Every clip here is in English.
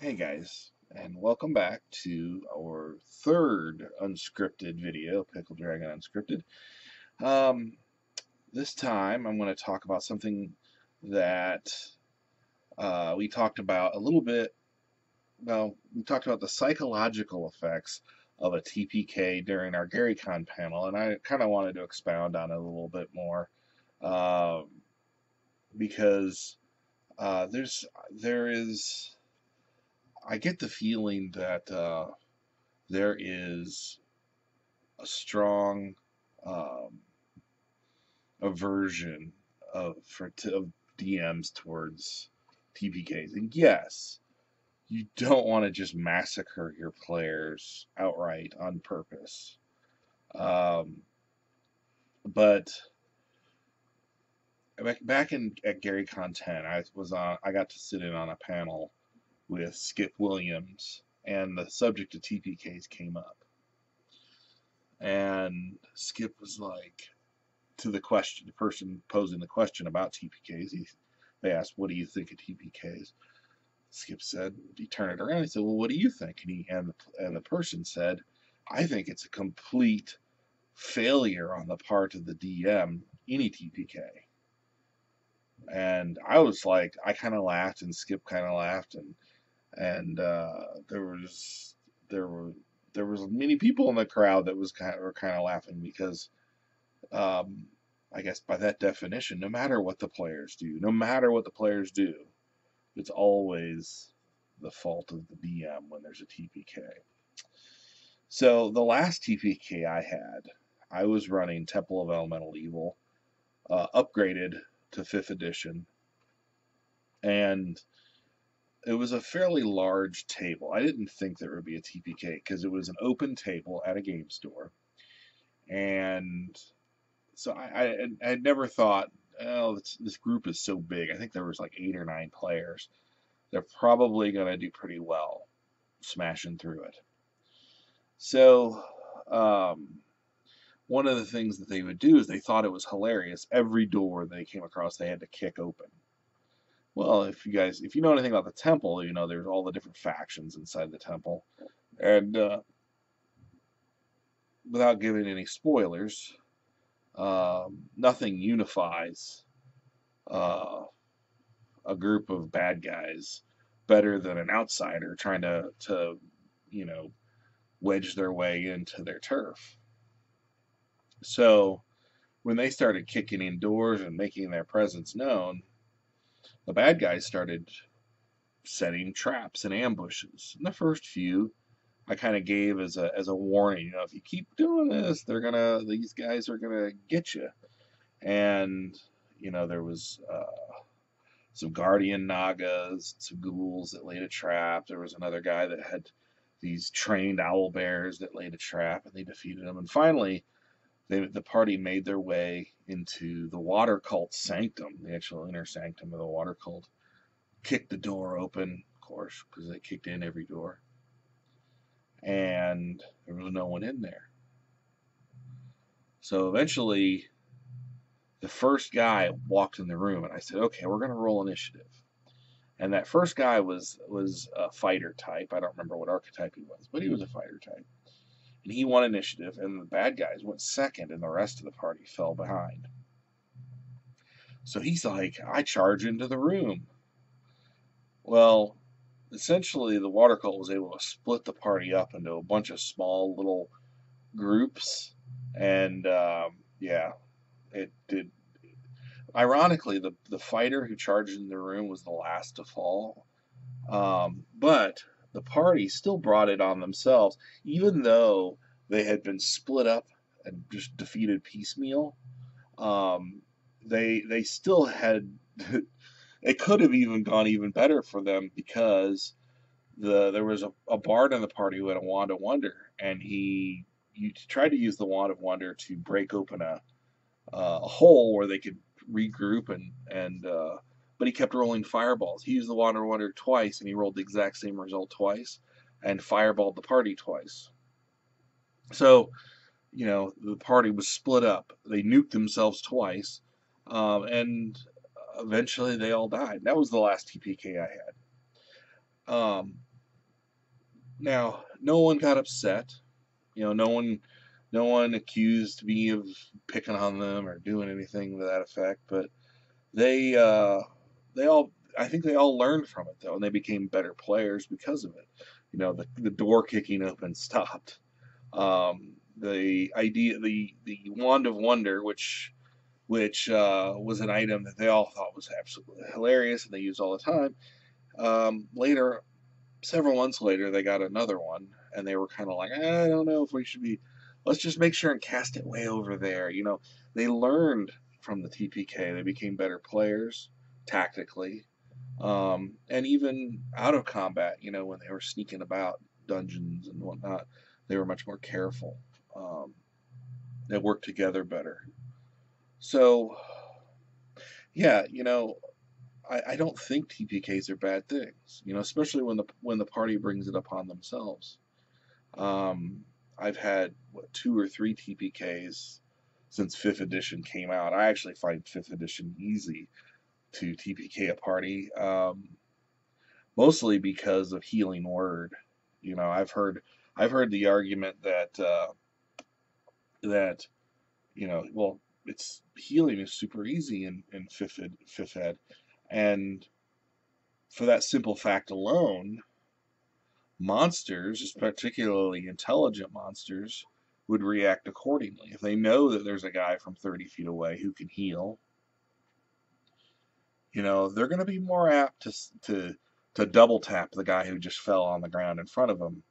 Hey guys, and welcome back to our third unscripted video, Pickled Dragon Unscripted. Um, this time I'm going to talk about something that uh, we talked about a little bit. Well, we talked about the psychological effects of a TPK during our GaryCon panel, and I kind of wanted to expound on it a little bit more um, because uh, there's there is I get the feeling that uh, there is a strong um, aversion of for of DMs towards TPKs. And yes, you don't want to just massacre your players outright on purpose. Um, but back in at GaryCon 10, I was on. I got to sit in on a panel with Skip Williams, and the subject of TPKs came up. And Skip was like, to the question, the person posing the question about TPKs, he, they asked, "What do you think of TPKs?" Skip said, he turned it around. He said, "Well, what do you think?" And he and the, and the person said, "I think it's a complete failure on the part of the DM any TPK." And I was like, I kind of laughed, and Skip kind of laughed, and and uh, there was there were there was many people in the crowd that was kind of, were kind of laughing because um, I guess by that definition, no matter what the players do, no matter what the players do, it's always the fault of the DM when there's a TPK. So the last TPK I had, I was running Temple of Elemental Evil, uh, upgraded to fifth edition, and it was a fairly large table. I didn't think there would be a TPK because it was an open table at a game store, and so I, I, I never thought, oh, this, this group is so big. I think there was like eight or nine players. They're probably going to do pretty well smashing through it. So, um, one of the things that they would do is they thought it was hilarious. Every door they came across, they had to kick open. Well, if you guys, if you know anything about the temple, you know there's all the different factions inside the temple, and uh, without giving any spoilers, um, nothing unifies uh, a group of bad guys better than an outsider trying to to you know wedge their way into their turf. So when they started kicking in doors and making their presence known the bad guys started setting traps and ambushes. And the first few I kind of gave as a as a warning, you know, if you keep doing this, they're gonna these guys are gonna get you. And you know, there was uh, some guardian nagas, some ghouls that laid a trap. There was another guy that had these trained owl bears that laid a trap, and they defeated them. And finally, they, the party made their way into the water cult sanctum, the actual inner sanctum of the water cult. Kicked the door open, of course, because they kicked in every door. And there was no one in there. So eventually, the first guy walked in the room, and I said, "Okay, we're going to roll initiative." And that first guy was was a fighter type. I don't remember what archetype he was, but he was a fighter type and he won initiative, and the bad guys went second, and the rest of the party fell behind. So he's like, I charge into the room. Well, essentially, the water cult was able to split the party up into a bunch of small little groups, and um, yeah, it did. Ironically, the the fighter who charged in the room was the last to fall, um, but the party still brought it on themselves, even though they had been split up and just defeated piecemeal. Um, they they still had it could have even gone even better for them because the there was a, a bard in the party who had a wand of wonder and he you tried to use the wand of wonder to break open a uh, a hole where they could regroup and and uh, but he kept rolling fireballs. He used the Water Wonder twice, and he rolled the exact same result twice, and fireballed the party twice. So, you know, the party was split up. They nuked themselves twice, um, and eventually they all died. That was the last TPK I had. Um, now, no one got upset. You know, no one, no one accused me of picking on them or doing anything to that effect. But they, uh, they all, I think they all learned from it though, and they became better players because of it. You know, the the door kicking open stopped. Um, the idea, the the wand of wonder, which which uh, was an item that they all thought was absolutely hilarious and they used all the time. Um, later, several months later, they got another one and they were kind of like, I don't know if we should be. Let's just make sure and cast it way over there. You know, they learned from the TPK. They became better players tactically, um, and even out of combat. You know, when they were sneaking about dungeons and whatnot, they were much more careful. Um, they worked together better. So, yeah, you know, I, I don't think TPKs are bad things. You know, especially when the when the party brings it upon themselves. Um, I've had what two or three TPKs since fifth edition came out. I actually find fifth edition easy to TPK a party, um, mostly because of healing word. You know, I've heard I've heard the argument that uh, that you know, well, it's healing is super easy in in fifth ed, fifth ed, and for that simple fact alone, monsters, particularly intelligent monsters, would react accordingly. If they know that there's a guy from 30 feet away who can heal, you know, they're going to be more apt to, to, to double tap the guy who just fell on the ground in front of them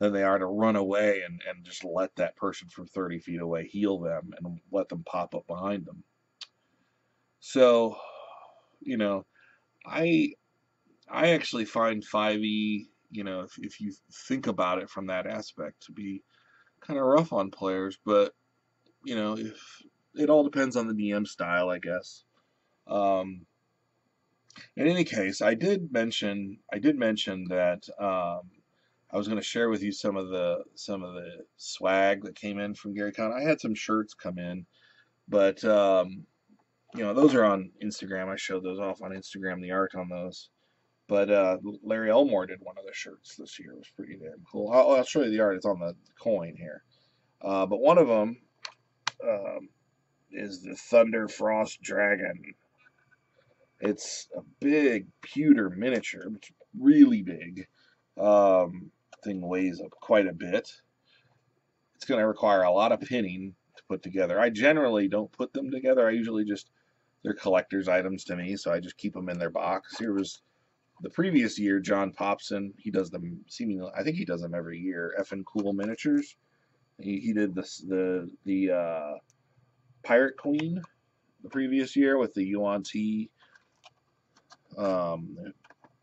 than they are to run away and, and just let that person from 30 feet away heal them and let them pop up behind them. So, you know, I I actually find 5e, you know, if, if you think about it from that aspect, to be kind of rough on players, but you know, if it all depends on the DM style, I guess. Um, in any case, I did mention I did mention that um, I was going to share with you some of the some of the swag that came in from Gary Con. I had some shirts come in, but um, you know those are on Instagram. I showed those off on Instagram. The art on those. But uh, Larry Elmore did one of the shirts this year. It was pretty damn cool. I'll, I'll, show you the art. It's on the coin here. Uh, but one of them um, is the Thunder Frost Dragon. It's a big pewter miniature. It's really big. Um, thing weighs up quite a bit. It's going to require a lot of pinning to put together. I generally don't put them together. I usually just they're collector's items to me, so I just keep them in their box. Here was the previous year, John Popson, he does them seemingly, I think he does them every year. Effing cool miniatures. He, he did this the the uh, Pirate Queen the previous year with the Yuan Ti. Um,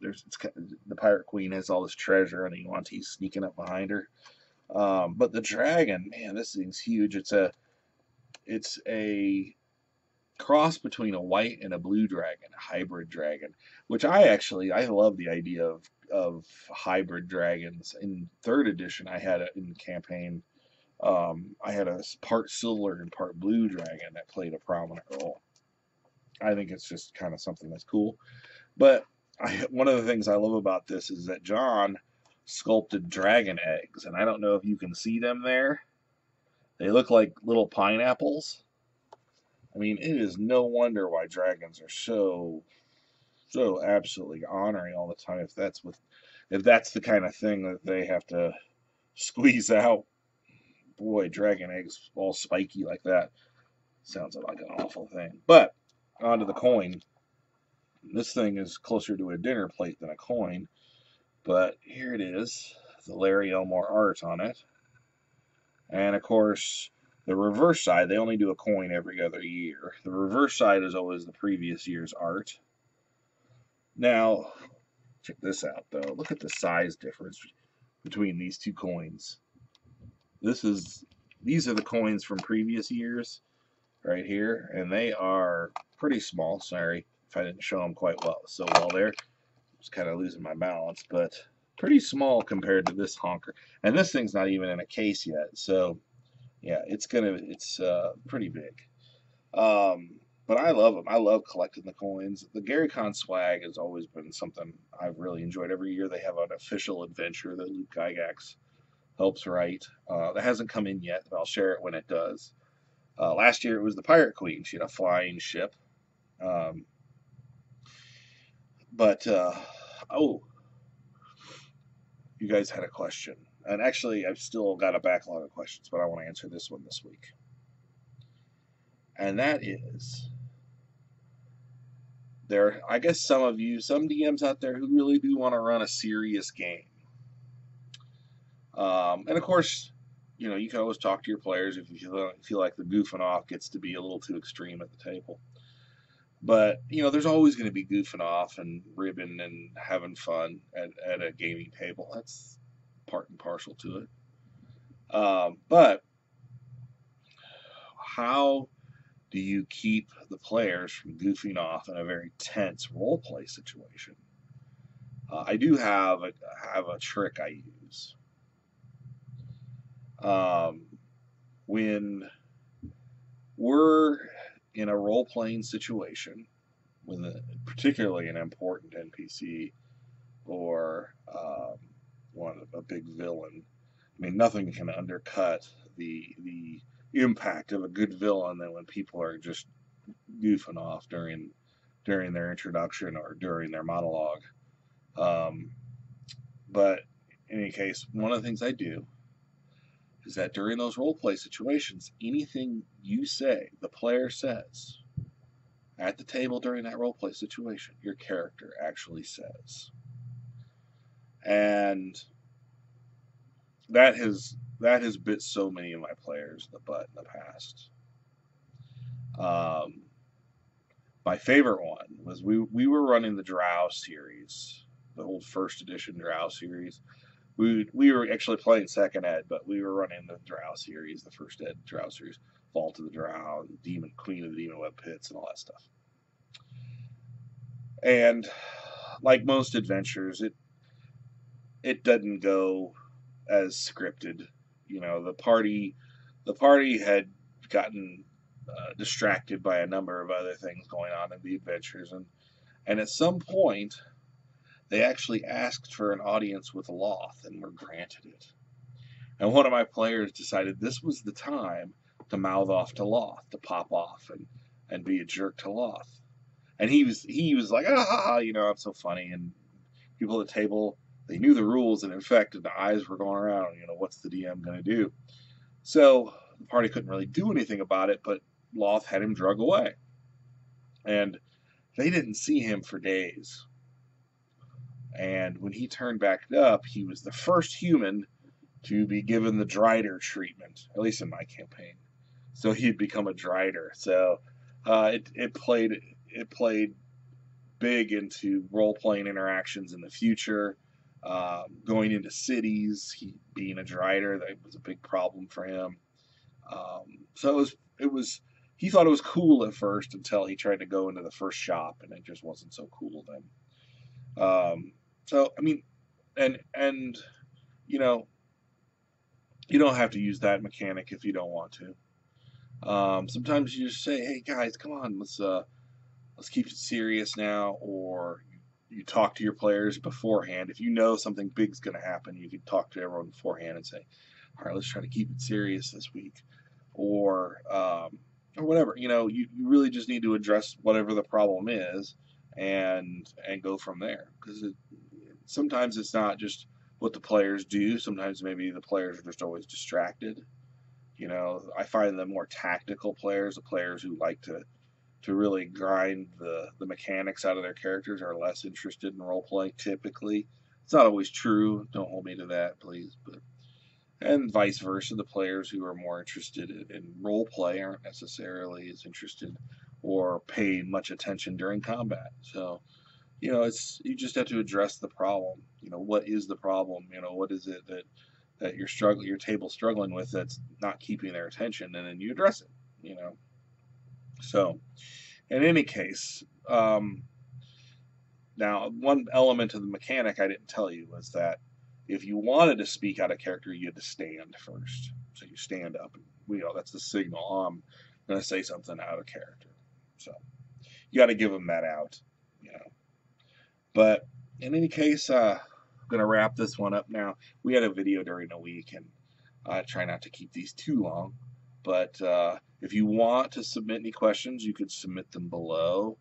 there's the Pirate Queen has all this treasure, and the Yuan Ti's sneaking up behind her. Um, but the dragon, man, this thing's huge. It's a it's a cross between a white and a blue dragon, a hybrid dragon, which I actually I love the idea of of hybrid dragons. In third edition, I had it in campaign. Um, I had a part silver and part blue dragon that played a prominent role. I think it's just kind of something that's cool. But I, one of the things I love about this is that John sculpted dragon eggs, and I don't know if you can see them there. They look like little pineapples I mean, it is no wonder why dragons are so so absolutely honoring all the time if that's what if that's the kind of thing that they have to squeeze out. Boy, dragon eggs all spiky like that. Sounds like an awful thing. But onto the coin. This thing is closer to a dinner plate than a coin. But here it is. The Larry Elmore art on it. And of course, the reverse side, they only do a coin every other year. The reverse side is always the previous year's art. Now, check this out though. Look at the size difference between these two coins. This is these are the coins from previous years right here, and they are pretty small. Sorry if I didn't show them quite well so well there. Just kind of losing my balance, but pretty small compared to this honker. And this thing's not even in a case yet, so yeah, it's gonna it's uh, pretty big. Um, but I love them. I love collecting the coins. The Gary Con swag has always been something I've really enjoyed. Every year they have an official adventure that Luke Gygax helps write. Uh, that hasn't come in yet, but I'll share it when it does. Uh, last year it was the Pirate Queen. She had a flying ship. Um, but, uh, oh, you guys had a question. And actually, I've still got a backlog of questions, but I want to answer this one this week. And that is there, I guess some of you, some DMs out there who really do want to run a serious game. Um, and of course, you know, you can always talk to your players if you feel, feel like the goofing off gets to be a little too extreme at the table. But, you know, there's always going to be goofing off and ribbing and having fun at, at a gaming table. That's part and parcel to it. Um, but how do you keep the players from goofing off in a very tense role play situation? Uh, I do have a, have a trick I use. Um, when we're in a role playing situation, with a, particularly an important NPC or um, one a big villain, I mean nothing can undercut the the impact of a good villain than when people are just goofing off during during their introduction or during their monologue. Um, but in any case, one of the things I do is that during those role play situations, anything you say, the player says, at the table during that role play situation, your character actually says. And that has that has bit so many of my players in the butt in the past. Um, my favorite one was we we were running the Drow series, the old first edition Drow series. We we were actually playing second ed, but we were running the Drow series, the first ed Drow series, Vault of the Drow, Demon Queen of the Demon Web Pits, and all that stuff. And like most adventures, it it doesn't go as scripted you know the party the party had gotten uh, distracted by a number of other things going on in the adventures and and at some point they actually asked for an audience with Lolth and were granted it. And one of my players decided this was the time to mouth off to Lolth, to pop off and, and be a jerk to Lolth. And he was he was like, ah, you know, I'm so funny. And people at the table they knew the rules, and in fact, the eyes were going around. You know, what's the DM going to do? So the party couldn't really do anything about it, but Lolth had him drug away, and they didn't see him for days. And when he turned back up, he was the first human to be given the Drider treatment, at least in my campaign. So he'd become a Drider. So uh, it it played it played big into role playing interactions in the future uh, going into cities, he being a drider, that was a big problem for him. Um, so it was, it was, he thought it was cool at first until he tried to go into the first shop, and it just wasn't so cool then. Um, so I mean, and and you know, you don't have to use that mechanic if you don't want to. Um, sometimes you just say, "Hey guys, come on, let's uh, let's keep it serious now," or you talk to your players beforehand. If you know something big's going to happen, you can talk to everyone beforehand and say, "All right, let's try to keep it serious this week," or um, or whatever. You know, you, you really just need to address whatever the problem is and and go from there because sometimes it's not just what the players do. Sometimes maybe the players are just always distracted. You know, I find the more tactical players, the players who like to to really grind the, the mechanics out of their characters are less interested in role play typically. It's not always true. Don't hold me to that, please. But and vice versa, the players who are more interested in, role play aren't necessarily as interested or pay much attention during combat. So, you know, it's you just have to address the problem. You know, what is the problem? You know, what is it that that you're struggling, your table struggling with that's not keeping their attention, and then you address it. You know, so, in any case, um, now one element of the mechanic I didn't tell you was that if you wanted to speak out of character, you had to stand first. So you stand up, and you know that's the signal. I'm going to say something out of character. So you got to give them that out. But in any case, uh, I'm gonna wrap this one up now. We had a video during the week, and I try not to keep these too long. But uh, if you want to submit any questions, you could submit them below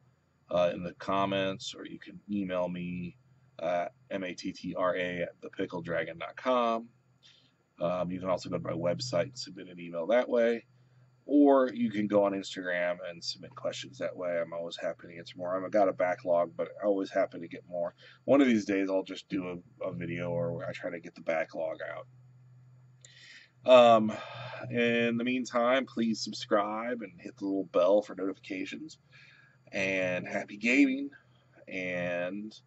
uh, in the comments, or you can email me at mattra at thepickleddragon.com. Um, you can also go to my website and submit an email that way. Or you can go on Instagram and submit questions that way. I'm always happy to answer more. I've got a backlog, but I'm always happy to get more. One of these days, I'll just do a, a video or I try to get the backlog out. Um, in the meantime, please subscribe and hit the little bell for notifications. And happy gaming. And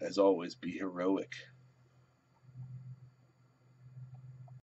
as always, be heroic.